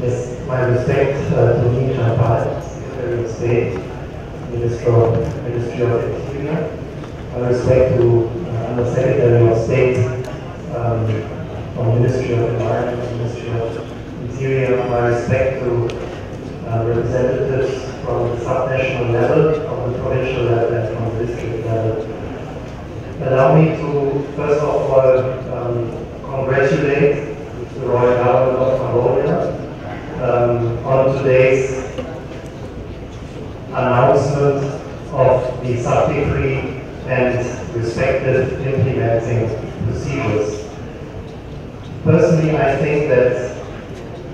Yes, my respect uh, to Nisha Pal, Secretary of State, Minister of, Ministry of Interior. My respect to uh, Under Secretary of State um, from Ministry of Environment, Ministry of Interior. My respect to uh, representatives from the subnational level, from the provincial level, and from the district level. Allow me to, first of all, um, congratulate the Royal Government of Cambodia um, on today's announcement of the sub-decree and respective implementing procedures. Personally, I think that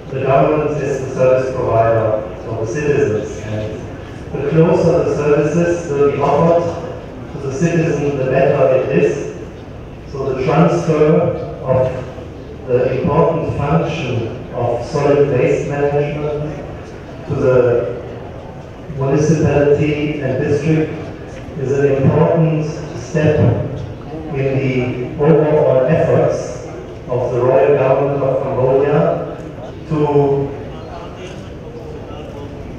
the government is the service provider for the citizens and the closer the services will be offered to the citizen, the better it is. So the transfer of the important function of solid waste management to the municipality and district is an important step in the overall efforts of the Royal Government of Cambodia to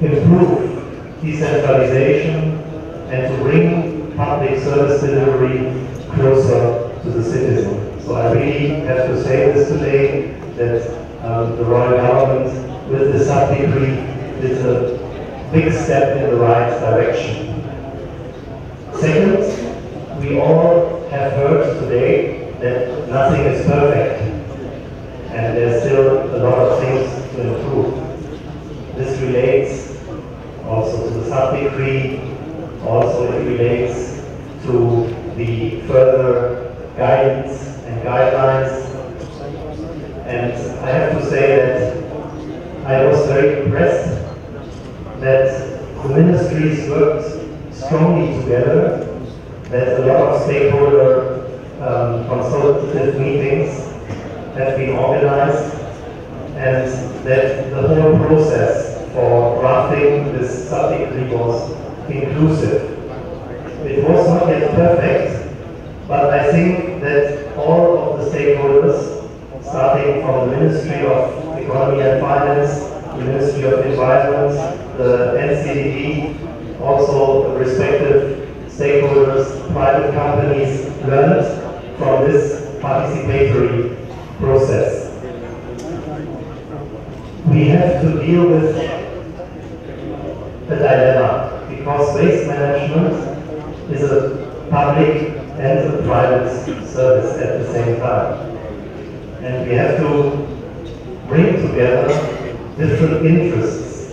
improve decentralization and to bring public service delivery closer to the citizen. So I really have to say this today, that um, the Royal Government with the sub-decree is a big step in the right direction. Second, we all have heard today that nothing is perfect and there's still a lot of things to improve. This relates also to the sub-decree, also it relates to the further guidance and guidelines. And I have to say that I was very impressed that the ministries worked strongly together, that a lot of stakeholder um, consultative meetings have been organized, and that the whole process for drafting this sub-decree was inclusive. It was not yet perfect, but I think that all of the stakeholders, starting from the Ministry of Economy and Finance, the Ministry of Environment, the NCDD, also the respective stakeholders, private companies, learned from this participatory process. We have to deal with a dilemma because waste management is a public and a private service at the same time. And we have to bring together different interests.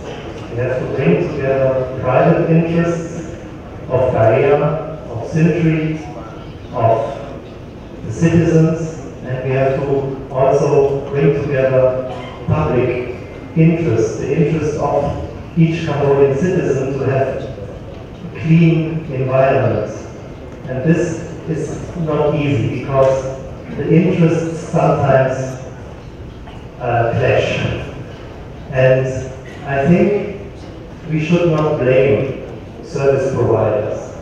We have to bring together private interests of CAEA, of CINTRI, of the citizens, and we have to also bring together public interest, the interest of each Cambodian citizen to have clean environment. And this is not easy because the interests sometimes uh, clash. And I think we should not blame service providers.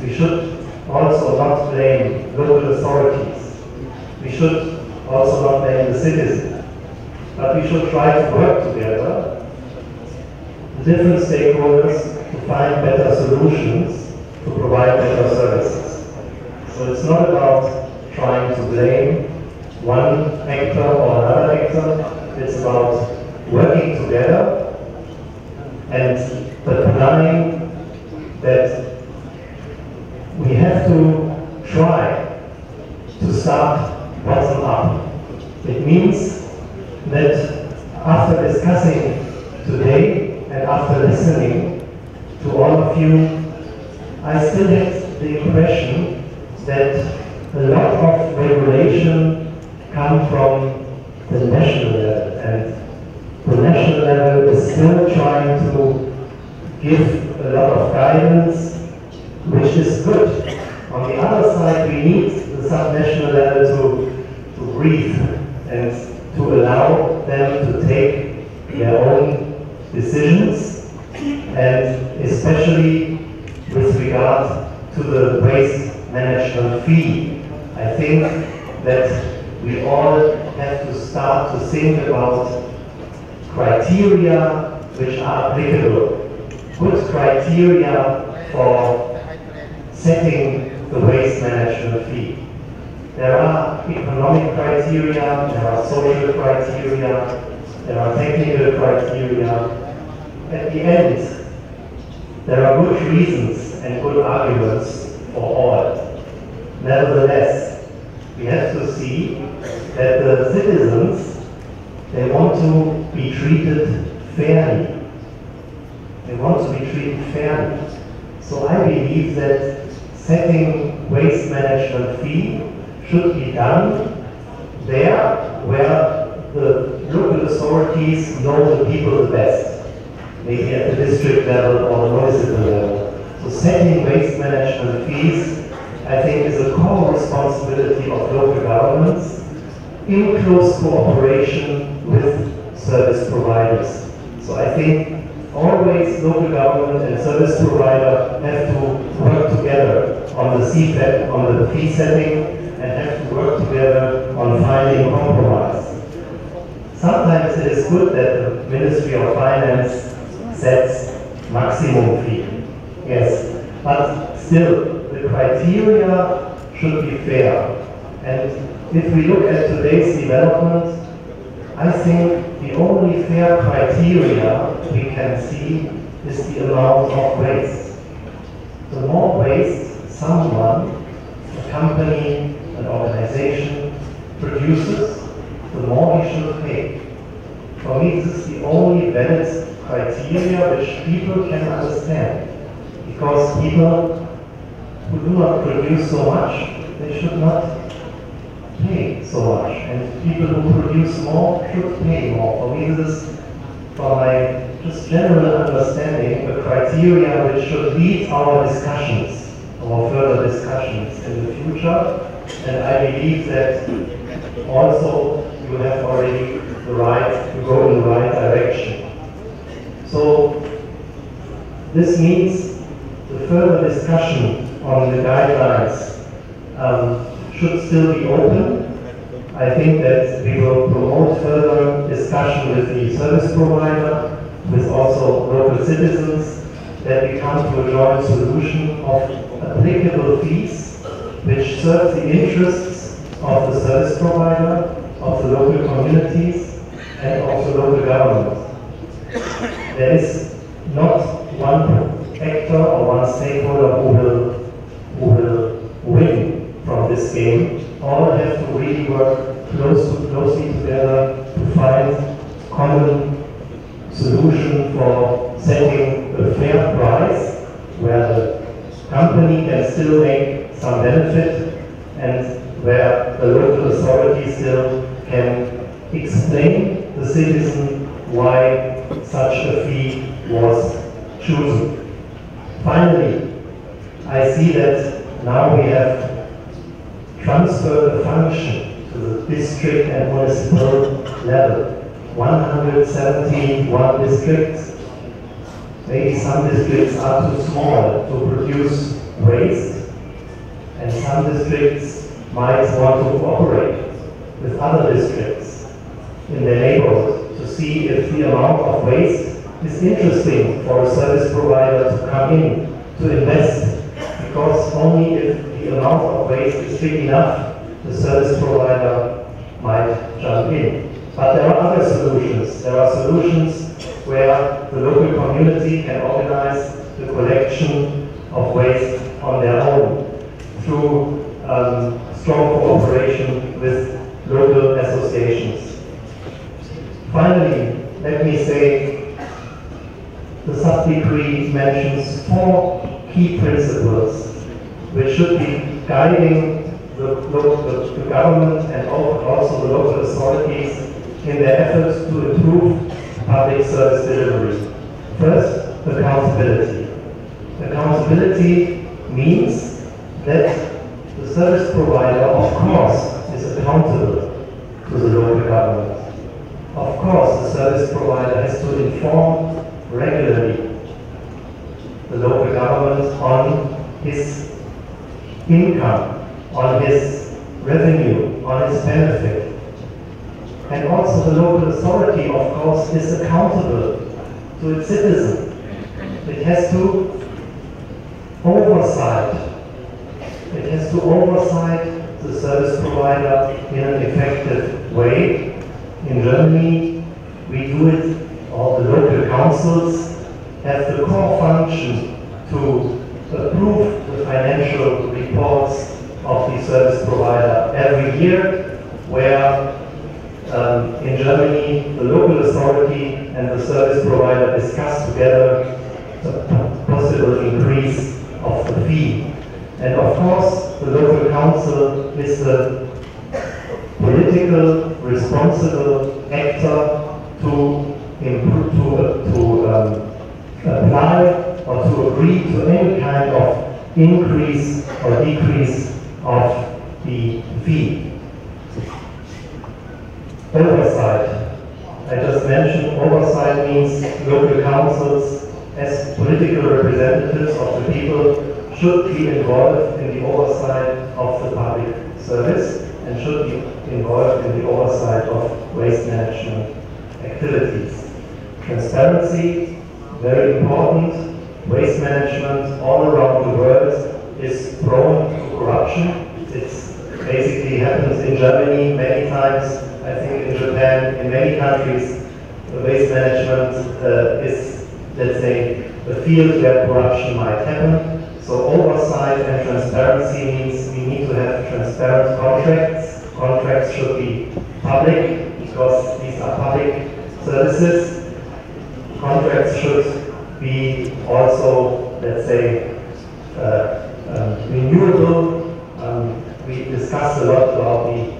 We should also not blame local authorities. We should also not blame the citizen. But we should try to work together, the different stakeholders, to find better solutions to provide better services. So it's not about trying to blame one actor or another actor, it's about working together and planning that we have to try to start bottom up. It means that after discussing today and after listening to all of you, I still had the impression that a lot of regulation come from the national level and the national level is still trying to give a lot of guidance, which is good. On the other side, we need the subnational level to, to breathe and to allow them to take their own decisions, and especially with regard to the waste management fee. I think that we all have to start to think about criteria which are applicable, good criteria for setting the waste management fee. There are economic criteria, there are social criteria, there are technical criteria. At the end, there are good reasons and good arguments for all. Nevertheless, we have to see that the citizens, they want to be treated fairly. They want to be treated fairly. So I believe that setting waste management fee should be done there where the local authorities know the people the best, maybe at the district level or the municipal level. So setting waste management fees, I think, is a core responsibility of local governments in close cooperation with service providers. So I think always local government and service provider have to work together on the CFET, on the fee setting, and have to work together on finding compromise. Sometimes it is good that the Ministry of Finance sets maximum fee. Yes, but still, the criteria should be fair. And if we look at today's development, I think the only fair criteria we can see is the amount of waste. The more waste someone, a company, an organization produces, the more he should pay. For me, this is the only valid criteria which people can understand. Because people who do not produce so much, they should not pay so much. And people who produce more should pay more. For me, this is, my just general understanding, a criteria which should lead our discussions, our further discussions in the future. And I believe that also you have already the right to go in the right direction. So this means the further discussion on the guidelines should still be open. I think that we will promote further discussion with the service provider, with also local citizens, that we come to a joint solution of applicable fees which serve the interests of the service provider of the local communities and of the local government. There is not one actor or one stakeholder who will, who will win from this game. All have to really work close to, closely together to find common solution for setting a fair price where the company can still make some benefit and where the local authority still can explain the citizen why such a fee was chosen. Finally, I see that now we have transferred the function to the district and municipal level. 171 districts. Maybe some districts are too small to produce waste, and some districts might want to cooperate with other districts in their neighborhood to see if the amount of waste is interesting for a service provider to come in, to invest, because only if the amount of waste is big enough, the service provider might jump in. But there are other solutions. There are solutions where the local community can organize the collection of waste on their own through um, strong cooperation with local associations. Finally, let me say the sub-decree mentions four key principles which should be guiding the, the, the government and also the local authorities in their efforts to improve public service delivery. First, accountability. Accountability means that the service provider, of course, is accountable to the local government. Of course, the service provider has to inform regularly the local government on his income, on his revenue, on his benefit. And also the local authority, of course, is accountable to its citizen. It has to oversight. It has to oversight the service provider in an effective way. In Germany, we do it, all the local councils have the core function to approve the financial reports of the service provider every year, where um, in Germany the local authority and the service provider discuss together the possible increase of the fee. And of course, the local council is the political responsible actor to improve, to, to um, apply or to agree to any kind of increase or decrease of the fee. Oversight. I just mentioned oversight means local councils as political representatives of the people should be involved in the oversight of the public service and should be involved in the oversight of waste management activities. Transparency, very important. Waste management all around the world is prone to corruption. It basically happens in Germany many times, I think in Japan, in many countries, waste management uh, is, let's say, a field where corruption might happen. So oversight and transparency means we need to have transparent contracts. Contracts should be public because these are public services. Contracts should be also, let's say, uh, renewable. Um, we discussed a lot about the,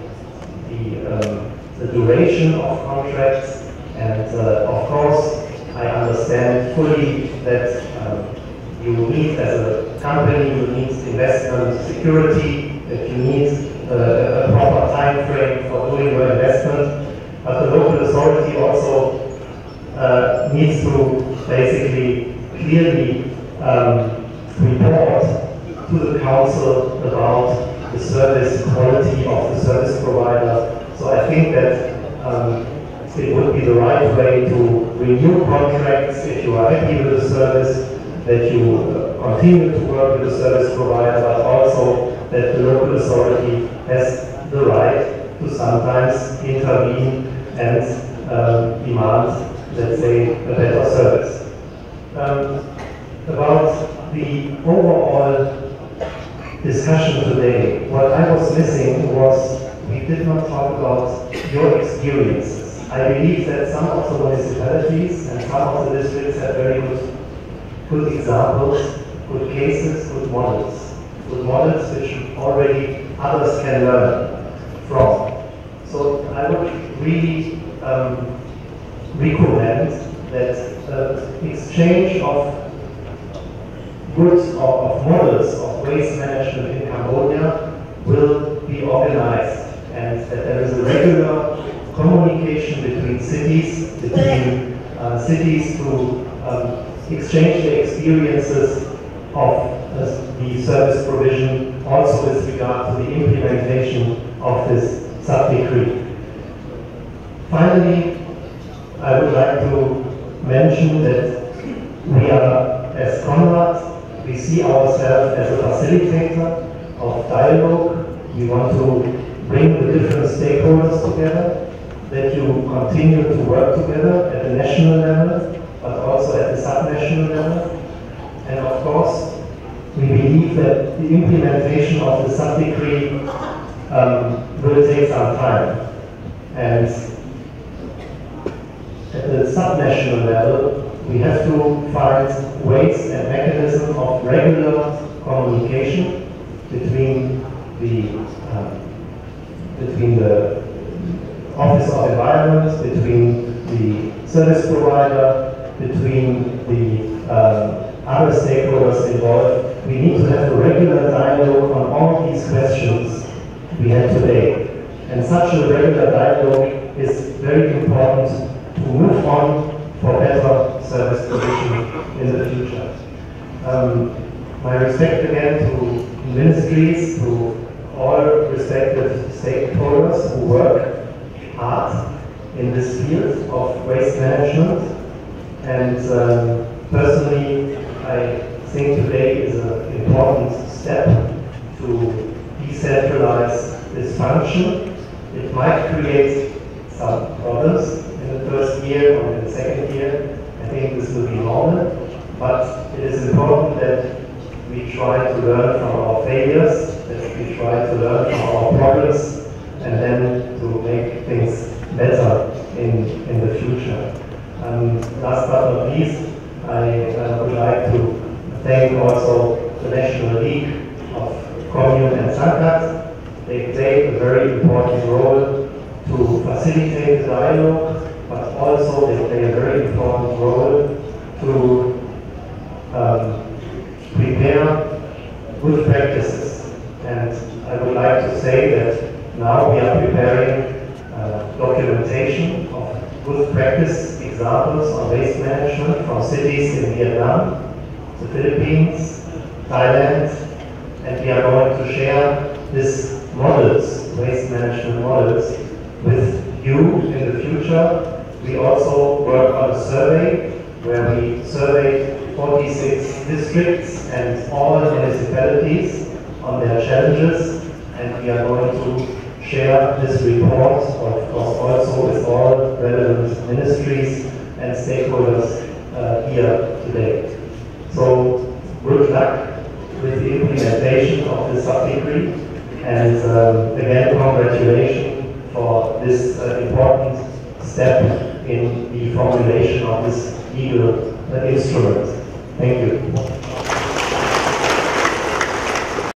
the, um, the duration of contracts and uh, of course I understand fully that um, you need as a company, you need investment security, that you need uh, a proper time frame for doing your investment, but the local authority also uh, needs to basically clearly um, report to the council about the service quality of the service provider. So I think that um, it would be the right way to renew contracts if you are happy with the service, that you continue to work with the service provider, but also that the local authority has the right to sometimes intervene and um, demand, let's say, a better service. Um, about the overall discussion today, what I was missing was we did not talk about your experiences. I believe that some of the municipalities and some of the districts have very good, good examples, good cases, good models. Good models which already others can learn from. So I would really um, recommend that uh, exchange of goods or of models of waste management in Cambodia will be organized and that there is a regular communication between cities, between uh, cities to um, exchange their experiences of the service provision, also with regard to the implementation of this sub-decree. Finally, I would like to mention that we are, as Konrad, we see ourselves as a facilitator of dialogue. We want to bring the different stakeholders together that you continue to work together at the national level, but also at the subnational level. And of course, we believe that the implementation of the sub-decree um, will take some time. And at the subnational level, we have to find ways and mechanisms of regular communication between the um, between the Office of Environment, between the service provider, between the uh, other stakeholders involved. We need to have a regular dialogue on all these questions we have today. And such a regular dialogue is very important to move on for better service provision in the future. Um, my respect again to ministries, to all respected stakeholders who work hard this field of waste management. And um, personally, I think today is an important step to decentralize this function. It might create some problems in the first year or in the second year. I think this will be normal, but it is important that we try to learn from our failures, that we try to learn from our problems, and then to make things better in, in the future. Um, last but not least, I would like to thank also the National League of Commune and Sangkat. They play a very important role to facilitate the dialogue, but also they play a very important role to um, prepare good practices. And I would like to say that now we are preparing uh, documentation of good practice examples on waste management from cities in Vietnam, the Philippines, Thailand, and we are going to share these models, waste management models, with you in the future. We also work on a survey where we surveyed 46 districts and all municipalities on their challenges and we are going to share this report, of course also with all relevant ministries and stakeholders uh, here today. So good luck with the implementation of this sub-decree and um, again congratulations for this uh, important step in the formulation of this legal uh, instrument. Thank you.